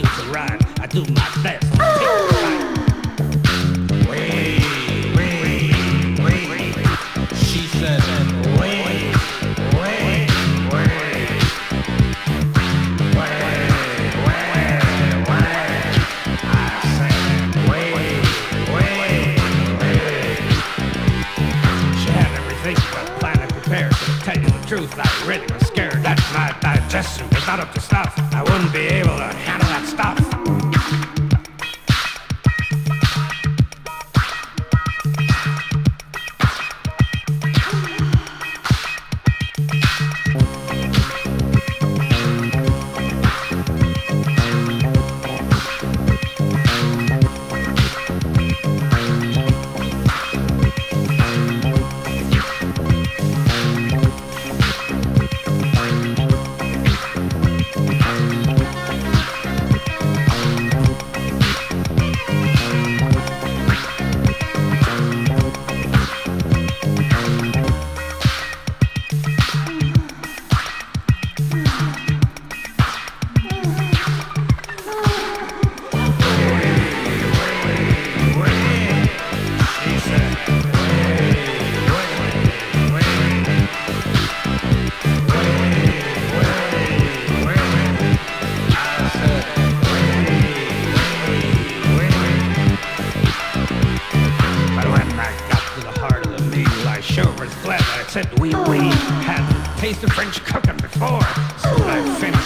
right. I do my best. Wait, wait, wait. She said, Wait, wait, wait. Truth, I really was scared that my digestion was not up to snuff. I wouldn't be able to handle that stuff. showers glad i said we we hadn't tasted French cooking before. So I finished.